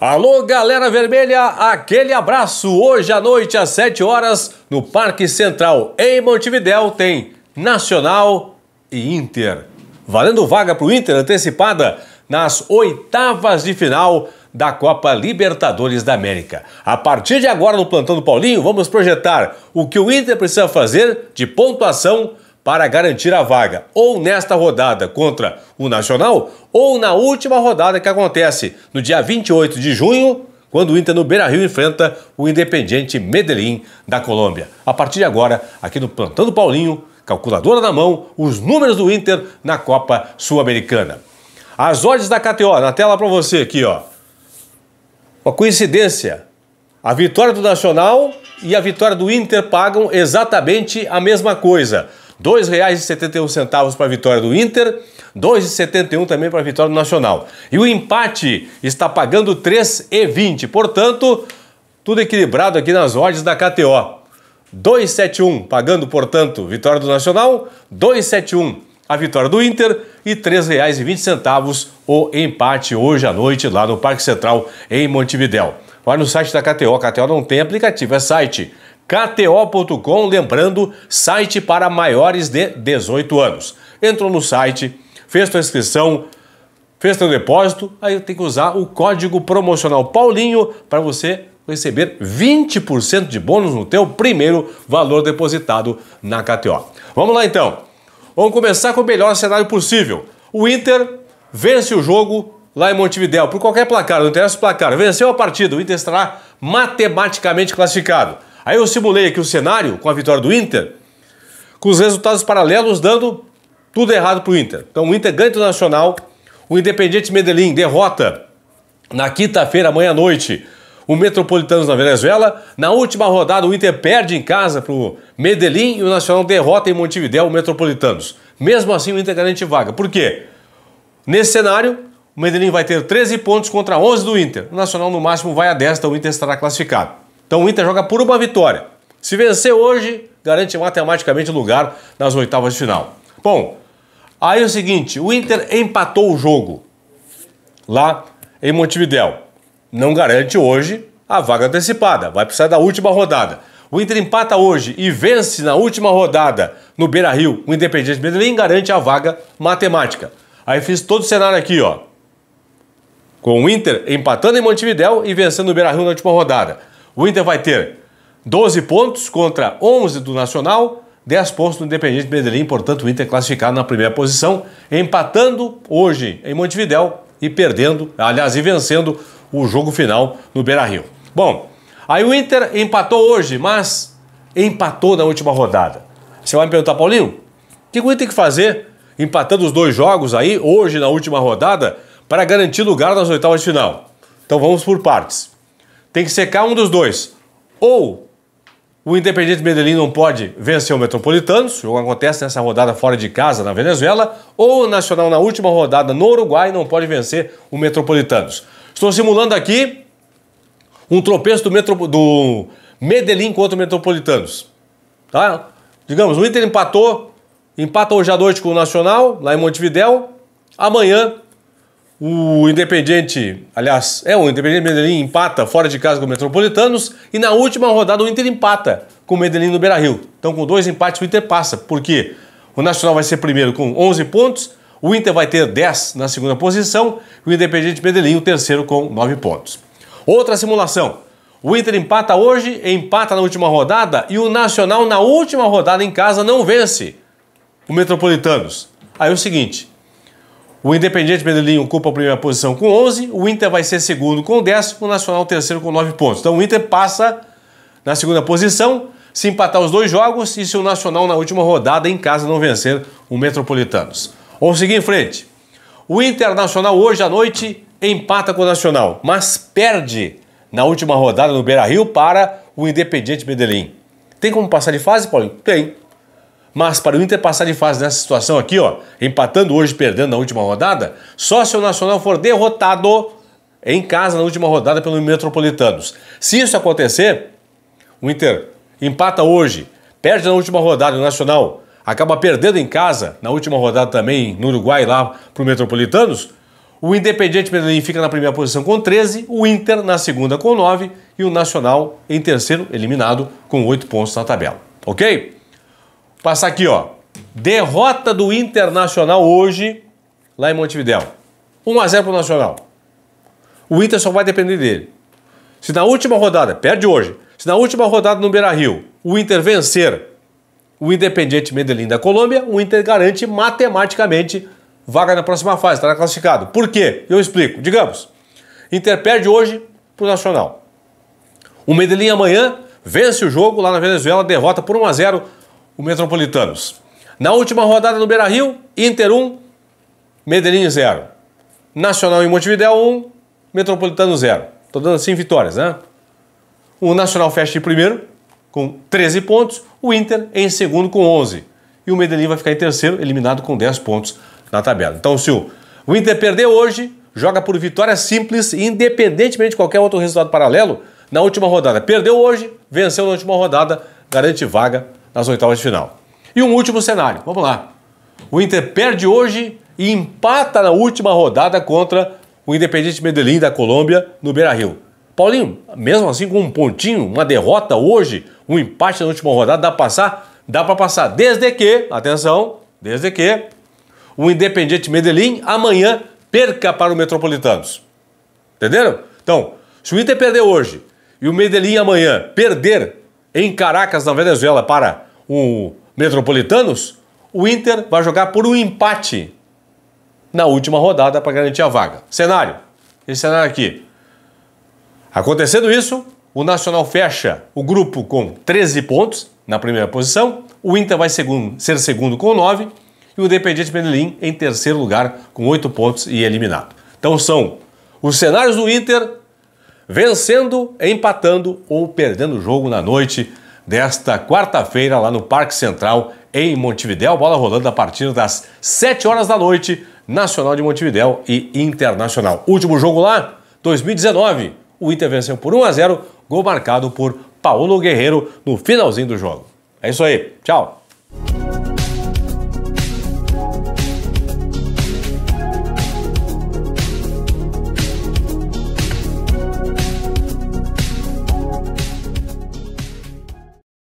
Alô, galera vermelha, aquele abraço. Hoje à noite, às 7 horas, no Parque Central, em Montevidéu, tem Nacional e Inter. Valendo vaga para o Inter antecipada nas oitavas de final da Copa Libertadores da América. A partir de agora, no Plantão do Paulinho, vamos projetar o que o Inter precisa fazer de pontuação para garantir a vaga, ou nesta rodada contra o Nacional, ou na última rodada que acontece no dia 28 de junho, quando o Inter no Beira-Rio enfrenta o Independiente Medellín da Colômbia. A partir de agora, aqui no Plantão do Paulinho, calculadora na mão, os números do Inter na Copa Sul-Americana. As odds da KTO, na tela para você aqui, ó. Uma coincidência. A vitória do Nacional e a vitória do Inter pagam exatamente a mesma coisa. R$ 2,71 para a vitória do Inter, R$ 2,71 também para a vitória do Nacional. E o empate está pagando R$ 3,20. Portanto, tudo equilibrado aqui nas odds da KTO. 2,71 pagando, portanto, vitória do Nacional, 2,71 a vitória do Inter e R$ 3,20 o empate hoje à noite lá no Parque Central em Montevidéu. Vai no site da KTO, a KTO não tem aplicativo, é site KTO.com, lembrando, site para maiores de 18 anos. Entrou no site, fez sua inscrição, fez seu depósito, aí tem que usar o código promocional Paulinho para você receber 20% de bônus no teu primeiro valor depositado na KTO. Vamos lá então. Vamos começar com o melhor cenário possível. O Inter vence o jogo lá em Montevidéu por qualquer placar, não interessa o placar. Venceu a partida, o Inter estará matematicamente classificado. Aí eu simulei aqui o cenário com a vitória do Inter, com os resultados paralelos dando tudo errado para o Inter. Então o Inter ganha o Nacional, o Independiente Medellín derrota na quinta-feira, amanhã à noite, o Metropolitanos na Venezuela. Na última rodada, o Inter perde em casa para o Medellín e o Nacional derrota em Montevideo o Metropolitanos. Mesmo assim, o Inter garante vaga. Por quê? Nesse cenário, o Medellín vai ter 13 pontos contra 11 do Inter. O Nacional, no máximo, vai a 10, então o Inter estará classificado. Então o Inter joga por uma vitória. Se vencer hoje, garante matematicamente lugar nas oitavas de final. Bom, aí é o seguinte: o Inter empatou o jogo lá em Montevidéu. Não garante hoje a vaga antecipada, vai precisar da última rodada. O Inter empata hoje e vence na última rodada no Beira Rio. O Independente Medellín garante a vaga matemática. Aí fiz todo o cenário aqui, ó. Com o Inter empatando em Montevidéu e vencendo no Beira Rio na última rodada. O Inter vai ter 12 pontos contra 11 do Nacional, 10 pontos do Independente Medellín, portanto o Inter classificado na primeira posição, empatando hoje em Montevidéu e perdendo, aliás, e vencendo o jogo final no Beira-Rio. Bom, aí o Inter empatou hoje, mas empatou na última rodada. Você vai me perguntar, Paulinho, o que o Inter tem que fazer empatando os dois jogos aí, hoje na última rodada, para garantir lugar nas oitavas de final? Então vamos por partes. Tem que secar um dos dois. Ou o Independiente Medellín não pode vencer o Metropolitanos, o jogo acontece nessa rodada fora de casa na Venezuela, ou o Nacional na última rodada no Uruguai não pode vencer o Metropolitanos. Estou simulando aqui um tropeço do, Metro, do Medellín contra o Metropolitanos. Tá? Digamos, o Inter empatou, empata hoje à noite com o Nacional, lá em Montevidéu. Amanhã o Independiente, aliás, é o Independiente Medellín empata fora de casa com o Metropolitanos e na última rodada o Inter empata com o Medellín no Beira-Rio. Então com dois empates o Inter passa, porque o Nacional vai ser primeiro com 11 pontos, o Inter vai ter 10 na segunda posição e o Independiente Medellín o terceiro com 9 pontos. Outra simulação. O Inter empata hoje, empata na última rodada e o Nacional na última rodada em casa não vence o Metropolitanos. Aí é o seguinte, o Independiente Medellín ocupa a primeira posição com 11, o Inter vai ser segundo com 10, o Nacional terceiro com 9 pontos. Então o Inter passa na segunda posição, se empatar os dois jogos e se o Nacional na última rodada em casa não vencer o Metropolitanos. Vamos seguir em frente. O Internacional hoje à noite empata com o Nacional, mas perde na última rodada no Beira-Rio para o Independiente Medellín. Tem como passar de fase, Paulinho? Tem. Mas para o Inter passar de fase nessa situação aqui, ó, empatando hoje, perdendo na última rodada, só se o Nacional for derrotado em casa na última rodada pelo Metropolitanos. Se isso acontecer, o Inter empata hoje, perde na última rodada o Nacional, acaba perdendo em casa na última rodada também no Uruguai lá para o Metropolitanos, O Independiente Medellín fica na primeira posição com 13, o Inter na segunda com 9 e o Nacional em terceiro, eliminado, com 8 pontos na tabela. Ok? Passar aqui, ó. Derrota do Internacional hoje, lá em Montevidéu. 1 a 0 pro Nacional. O Inter só vai depender dele. Se na última rodada, perde hoje, se na última rodada no Beira-Rio, o Inter vencer o Independiente Medellín da Colômbia, o Inter garante matematicamente vaga na próxima fase, estará classificado. Por quê? Eu explico. Digamos, Inter perde hoje para o Nacional. O Medellín amanhã vence o jogo lá na Venezuela, derrota por 1 a 0 o Metropolitanos. Na última rodada no Beira-Rio, Inter 1, Medellín 0. Nacional em Montevideo 1, Metropolitano 0. Estou dando assim vitórias, né? O Nacional fecha em primeiro, com 13 pontos, o Inter em segundo com 11. E o Medellín vai ficar em terceiro, eliminado com 10 pontos na tabela. Então, se o Inter perder hoje, joga por vitória simples, independentemente de qualquer outro resultado paralelo, na última rodada. Perdeu hoje, venceu na última rodada, garante vaga nas oitavas de final. E um último cenário, vamos lá. O Inter perde hoje e empata na última rodada contra o Independiente Medellín da Colômbia no Beira-Rio. Paulinho, mesmo assim com um pontinho, uma derrota hoje, um empate na última rodada, dá para passar? Dá para passar, desde que, atenção, desde que o Independiente Medellín amanhã perca para o Metropolitanos. Entenderam? Então, se o Inter perder hoje e o Medellín amanhã perder em Caracas, na Venezuela, para o Metropolitanos, o Inter vai jogar por um empate na última rodada para garantir a vaga. Cenário: esse cenário aqui. Acontecendo isso, o Nacional fecha o grupo com 13 pontos na primeira posição, o Inter vai segundo, ser segundo com 9 e o Independiente Medellín em terceiro lugar com 8 pontos e eliminado. Então são os cenários do Inter vencendo, empatando ou perdendo o jogo na noite desta quarta-feira lá no Parque Central em Montevidéu. Bola rolando a partir das 7 horas da noite, Nacional de Montevidéu e Internacional. Último jogo lá, 2019. O Inter venceu por 1 a 0, gol marcado por Paulo Guerreiro no finalzinho do jogo. É isso aí. Tchau.